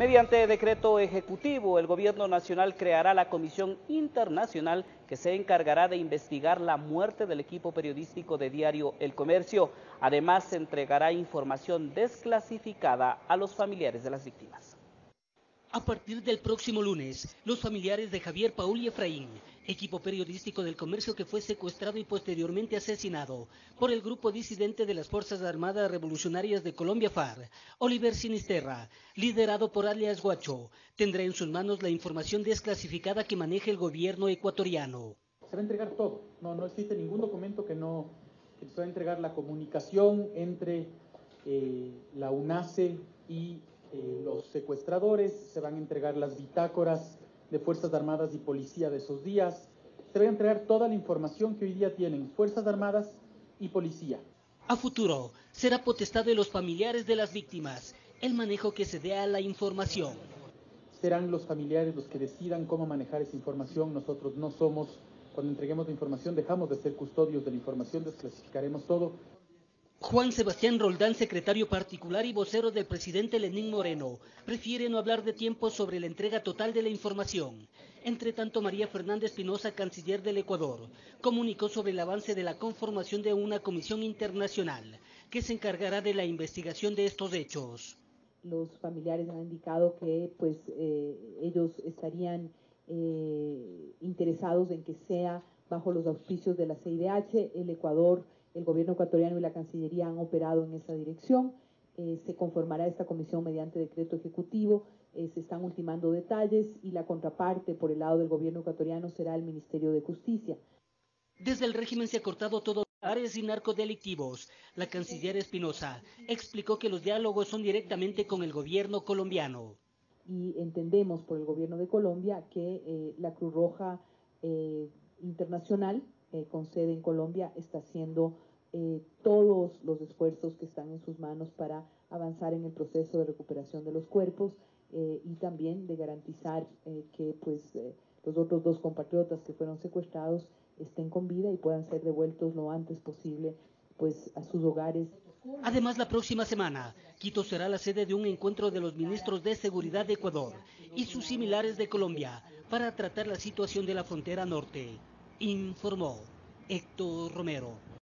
Mediante decreto ejecutivo, el gobierno nacional creará la comisión internacional que se encargará de investigar la muerte del equipo periodístico de diario El Comercio. Además, se entregará información desclasificada a los familiares de las víctimas. A partir del próximo lunes, los familiares de Javier Paul y Efraín, equipo periodístico del comercio que fue secuestrado y posteriormente asesinado por el grupo disidente de las Fuerzas Armadas Revolucionarias de Colombia FAR, Oliver Sinisterra, liderado por alias Guacho, tendrá en sus manos la información desclasificada que maneja el gobierno ecuatoriano. Se va a entregar todo, no, no existe ningún documento que no se va a entregar la comunicación entre eh, la UNACE y eh, los secuestradores, se van a entregar las bitácoras de Fuerzas Armadas y Policía de esos días, se va a entregar toda la información que hoy día tienen Fuerzas Armadas y Policía. A futuro, será potestad de los familiares de las víctimas el manejo que se dé a la información. Serán los familiares los que decidan cómo manejar esa información. Nosotros no somos, cuando entreguemos la información, dejamos de ser custodios de la información, desclasificaremos todo Juan Sebastián Roldán, secretario particular y vocero del presidente Lenín Moreno, prefiere no hablar de tiempo sobre la entrega total de la información. Entre tanto, María Fernández Pinoza, canciller del Ecuador, comunicó sobre el avance de la conformación de una comisión internacional que se encargará de la investigación de estos hechos. Los familiares han indicado que pues, eh, ellos estarían eh, interesados en que sea bajo los auspicios de la CIDH, el Ecuador el gobierno ecuatoriano y la Cancillería han operado en esa dirección. Eh, se conformará esta comisión mediante decreto ejecutivo. Eh, se están ultimando detalles y la contraparte por el lado del gobierno ecuatoriano será el Ministerio de Justicia. Desde el régimen se ha cortado todo áreas y narcodelictivos. La canciller Espinosa explicó que los diálogos son directamente con el gobierno colombiano. Y entendemos por el gobierno de Colombia que eh, la Cruz Roja Internacional eh, con sede en Colombia está haciendo eh, todos los esfuerzos que están en sus manos para avanzar en el proceso de recuperación de los cuerpos eh, y también de garantizar que pues los otros dos compatriotas que fueron secuestrados estén con vida y puedan ser devueltos lo antes posible pues a sus hogares. Además, la próxima semana, Quito será la sede de un encuentro de los ministros de Seguridad de Ecuador y sus similares de Colombia para tratar la situación de la frontera norte informó Héctor Romero.